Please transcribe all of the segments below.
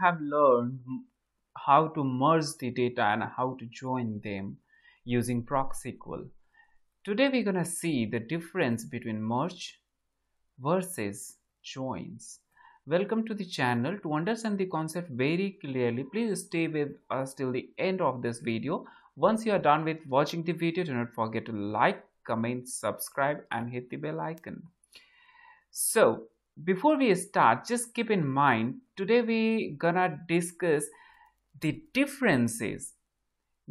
have learned how to merge the data and how to join them using ProcSQL. Today we're going to see the difference between merge versus joins. Welcome to the channel. To understand the concept very clearly, please stay with us till the end of this video. Once you are done with watching the video, do not forget to like, comment, subscribe and hit the bell icon. So before we start, just keep in mind, today we gonna discuss the differences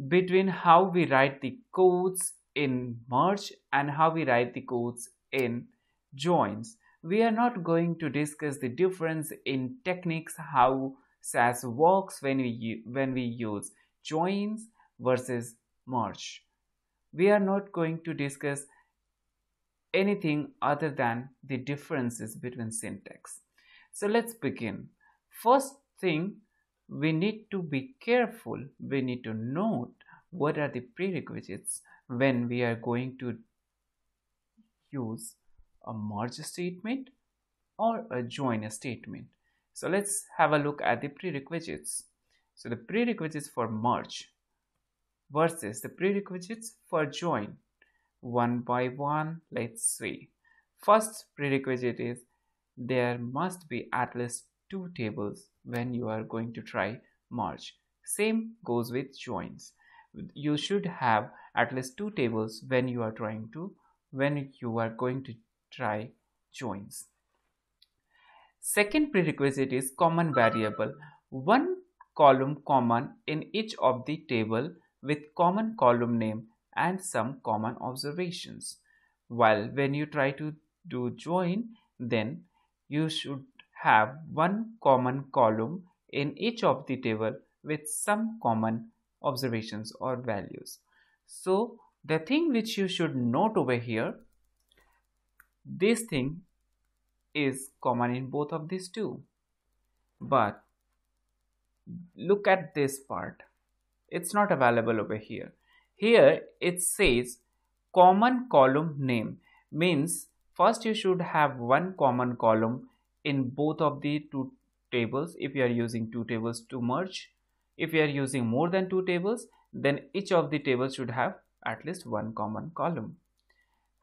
between how we write the codes in merge and how we write the codes in joins. We are not going to discuss the difference in techniques how SAS works when we when we use joins versus merge. We are not going to discuss anything other than the differences between syntax. So let's begin. First thing we need to be careful we need to note what are the prerequisites when we are going to use a merge statement or a join statement so let's have a look at the prerequisites so the prerequisites for merge versus the prerequisites for join one by one let's see first prerequisite is there must be at least two tables when you are going to try merge. Same goes with joins. You should have at least two tables when you are trying to when you are going to try joins. Second prerequisite is common variable. One column common in each of the table with common column name and some common observations. While when you try to do join, then you should have one common column in each of the table with some common observations or values. So the thing which you should note over here, this thing is common in both of these two. But look at this part. It's not available over here. Here it says common column name means first you should have one common column in both of the two tables. If you are using two tables to merge if you are using more than two tables then each of the tables should have at least one common column.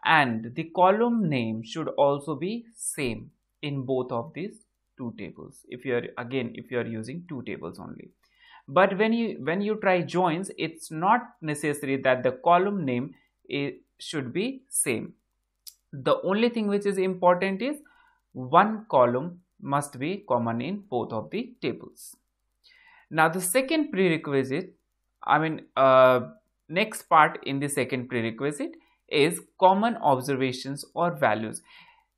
And the column name should also be same in both of these two tables. If you are again if you are using two tables only but when you when you try joins it's not necessary that the column name should be same the only thing which is important is one column must be common in both of the tables. Now the second prerequisite, I mean uh, next part in the second prerequisite is common observations or values.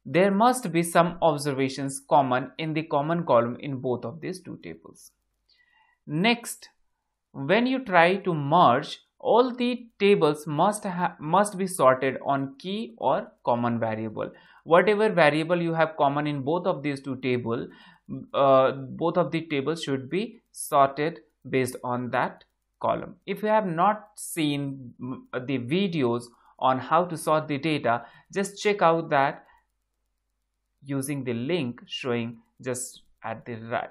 There must be some observations common in the common column in both of these two tables. Next, when you try to merge, all the tables must, must be sorted on key or common variable. Whatever variable you have common in both of these two tables, uh, both of the tables should be sorted based on that column. If you have not seen the videos on how to sort the data just check out that using the link showing just at the right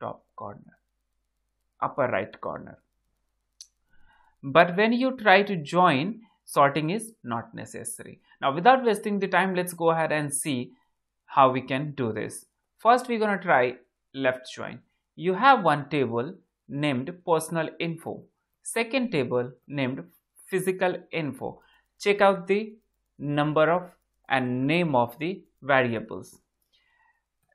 top corner upper right corner but when you try to join sorting is not necessary. Now without wasting the time, let's go ahead and see how we can do this. First, we're going to try left join. You have one table named personal info, second table named physical info. Check out the number of and name of the variables.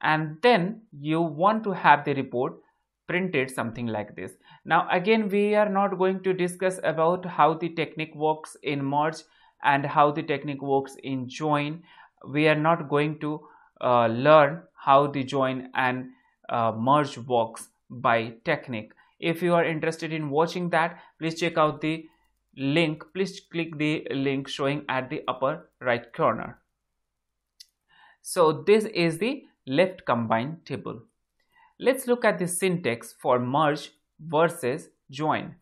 And then you want to have the report printed something like this. Now again we are not going to discuss about how the technique works in merge and how the technique works in join. We are not going to uh, learn how the join and uh, merge works by technique. If you are interested in watching that, please check out the link. Please click the link showing at the upper right corner. So this is the left combine table. Let's look at the syntax for merge versus join.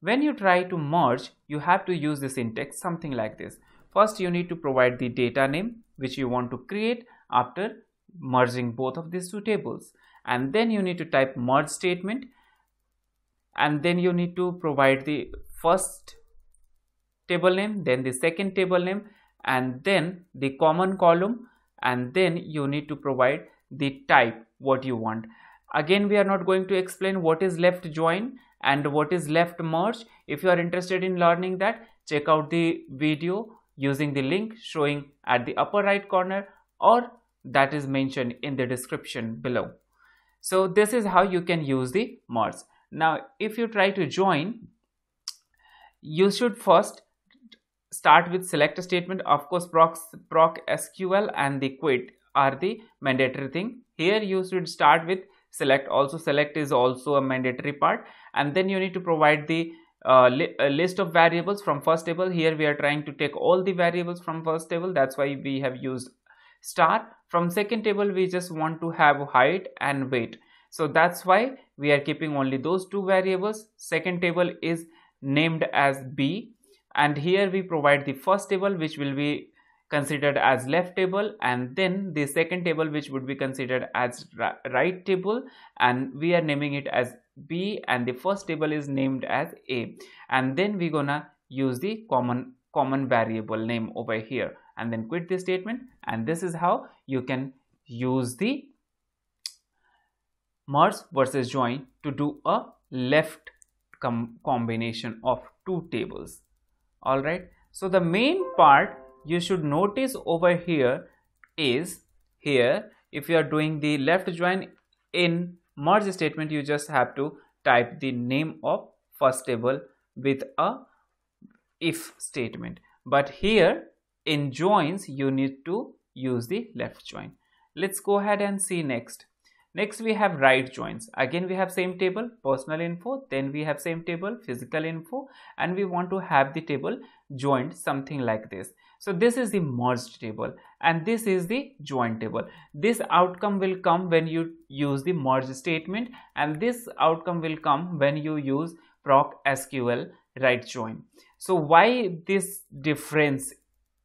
When you try to merge, you have to use the syntax something like this. First, you need to provide the data name which you want to create after merging both of these two tables. and then you need to type merge statement and then you need to provide the first table name then the second table name and then the common column and then you need to provide the type what you want again we are not going to explain what is left join and what is left merge. If you are interested in learning that check out the video using the link showing at the upper right corner or that is mentioned in the description below. So this is how you can use the merge. Now if you try to join you should first start with select statement. Of course proc, proc sql and the quit are the mandatory thing. Here you should start with select also select is also a mandatory part. And then you need to provide the uh, li list of variables from first table. Here we are trying to take all the variables from first table. That's why we have used star. From second table we just want to have height and weight. So that's why we are keeping only those two variables. Second table is named as b. And here we provide the first table which will be considered as left table and then the second table which would be considered as right table and we are naming it as b and the first table is named as a. And then we're gonna use the common common variable name over here. And then quit the statement and this is how you can use the merge versus join to do a left com combination of two tables. All right? So the main part you should notice over here is here if you are doing the left join in merge statement you just have to type the name of first table with a if statement. But here in joins you need to use the left join. Let's go ahead and see next Next we have right joins. Again we have same table personal info then we have same table physical info and we want to have the table joined something like this. So this is the merged table and this is the join table. This outcome will come when you use the merge statement and this outcome will come when you use proc SQL right join. So why this difference?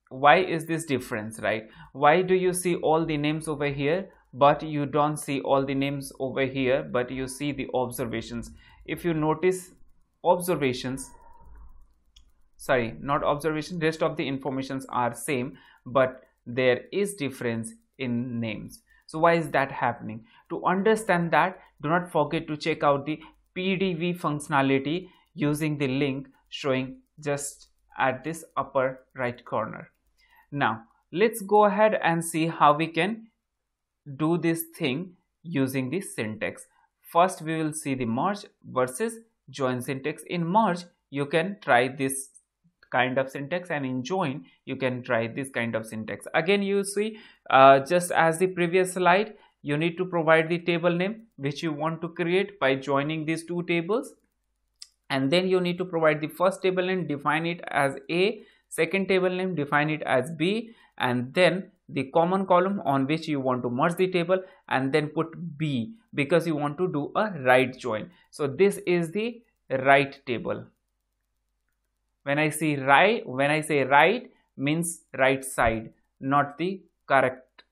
Why is this difference, right? Why do you see all the names over here but you don't see all the names over here but you see the observations. If you notice observations sorry not observation rest of the informations are same but there is difference in names. So why is that happening? To understand that do not forget to check out the pdv functionality using the link showing just at this upper right corner. Now let's go ahead and see how we can do this thing using the syntax. First, we will see the merge versus join syntax. In merge, you can try this kind of syntax and in join, you can try this kind of syntax. Again, you see, uh, just as the previous slide, you need to provide the table name which you want to create by joining these two tables. And then you need to provide the first table name, define it as A, second table name, define it as B, and then the common column on which you want to merge the table and then put B because you want to do a right join. So this is the right table. When I say right, when I say right means right side, not the correct,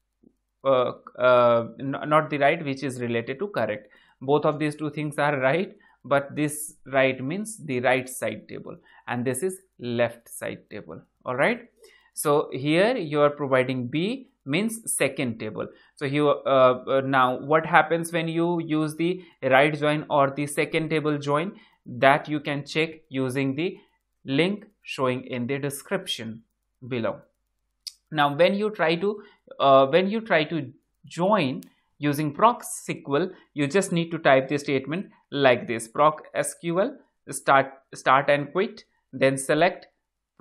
uh, uh, not the right which is related to correct. Both of these two things are right, but this right means the right side table and this is left side table. All right so here you are providing b means second table. So you uh, uh, now what happens when you use the right join or the second table join? That you can check using the link showing in the description below. Now when you try to uh, when you try to join using proc sql you just need to type the statement like this. Proc sql start start and quit then select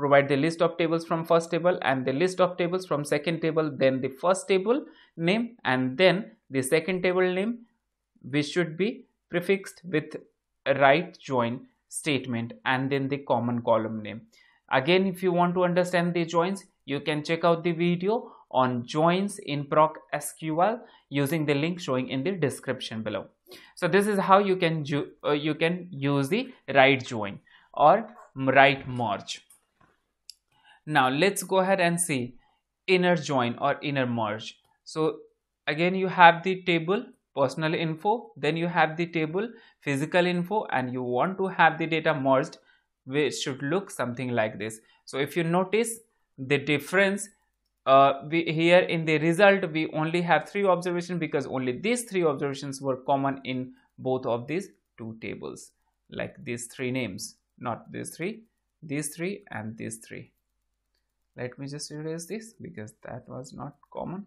provide the list of tables from first table and the list of tables from second table then the first table name and then the second table name which should be prefixed with right join statement and then the common column name. Again if you want to understand the joins you can check out the video on joins in proc sql using the link showing in the description below. So this is how you can uh, you can use the right join or right merge now let's go ahead and see inner join or inner merge. So again you have the table personal info then you have the table physical info and you want to have the data merged which should look something like this. So if you notice the difference uh, we here in the result we only have three observations because only these three observations were common in both of these two tables. Like these three names not these three these three and these three let me just erase this because that was not common.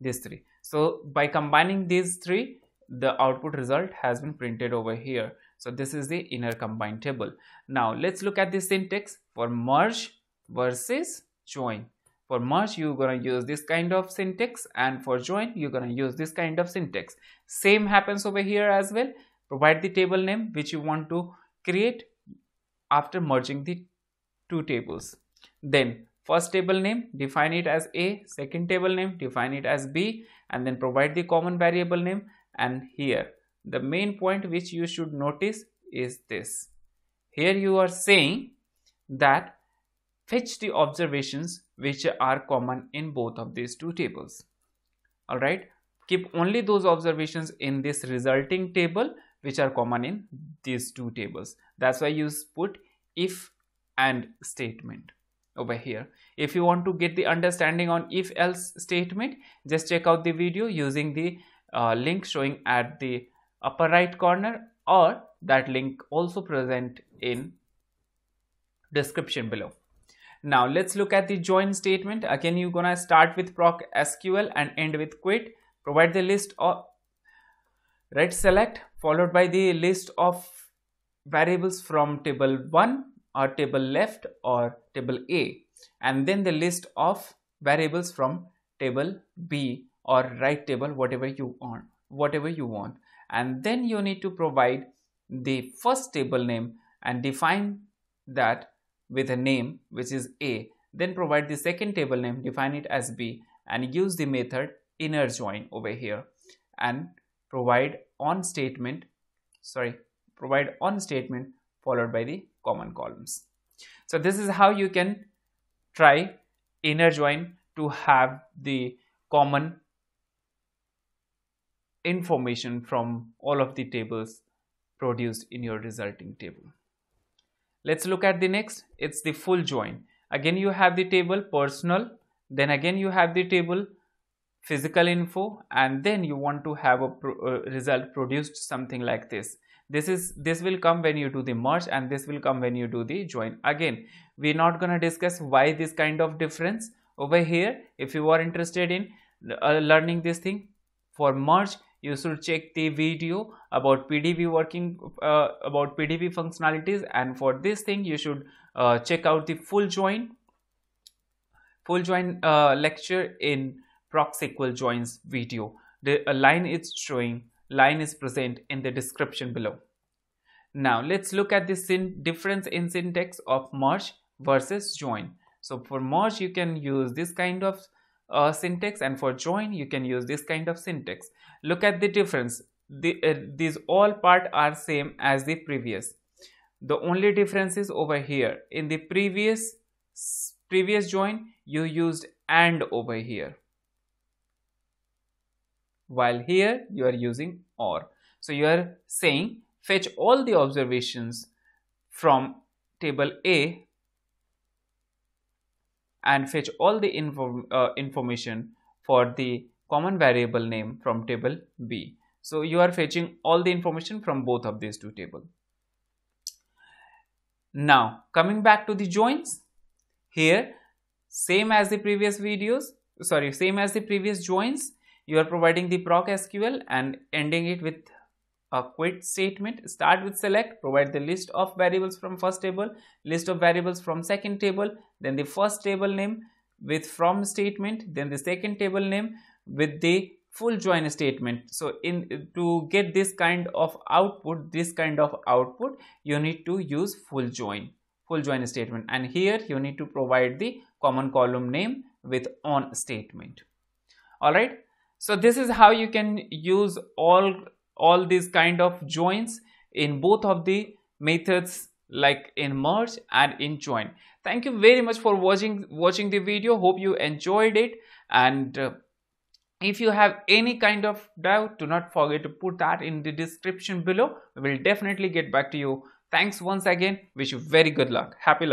These three. So by combining these three the output result has been printed over here. So this is the inner combined table. Now let's look at the syntax for merge versus join. For merge you're going to use this kind of syntax and for join you're going to use this kind of syntax. Same happens over here as well. Provide the table name which you want to create after merging the two tables then first table name define it as a. Second table name define it as b. And then provide the common variable name. And here the main point which you should notice is this. Here you are saying that fetch the observations which are common in both of these two tables. All right? Keep only those observations in this resulting table which are common in these two tables. That's why you put if and statement over here. If you want to get the understanding on if else statement just check out the video using the uh, link showing at the upper right corner or that link also present in description below. Now let's look at the join statement. Again you're gonna start with proc sql and end with quit. Provide the list of red select followed by the list of variables from table 1 or table left or table A. And then the list of variables from table B or right table whatever you want whatever you want. And then you need to provide the first table name and define that with a name which is A. Then provide the second table name define it as B and use the method inner join over here. And provide on statement sorry provide on statement followed by the common columns. So this is how you can try inner join to have the common information from all of the tables produced in your resulting table. Let's look at the next. It's the full join. Again, you have the table personal. Then again, you have the table physical info and then you want to have a, pro a result produced something like this. This is this will come when you do the merge and this will come when you do the join. Again we're not going to discuss why this kind of difference over here. If you are interested in uh, learning this thing for merge you should check the video about pdv working uh, about pdv functionalities. And for this thing you should uh, check out the full join full join uh, lecture in proc sql joins video the line is showing line is present in the description below. Now let's look at the difference in syntax of merge versus join. So for merge you can use this kind of uh, syntax and for join you can use this kind of syntax. Look at the difference. The, uh, these all part are same as the previous. The only difference is over here. In the previous previous join you used and over here while here you are using or. So you are saying fetch all the observations from table A and fetch all the info, uh, information for the common variable name from table B. So you are fetching all the information from both of these two tables. Now coming back to the joins here same as the previous videos sorry same as the previous joins you are providing the proc SQL and ending it with a quit statement. Start with select provide the list of variables from first table list of variables from second table then the first table name with from statement then the second table name with the full join statement. So in to get this kind of output this kind of output you need to use full join full join statement. And here you need to provide the common column name with on statement. All right so this is how you can use all all these kind of joins in both of the methods like in merge and in join. Thank you very much for watching watching the video. Hope you enjoyed it. And uh, if you have any kind of doubt do not forget to put that in the description below. We will definitely get back to you. Thanks once again. Wish you very good luck. Happy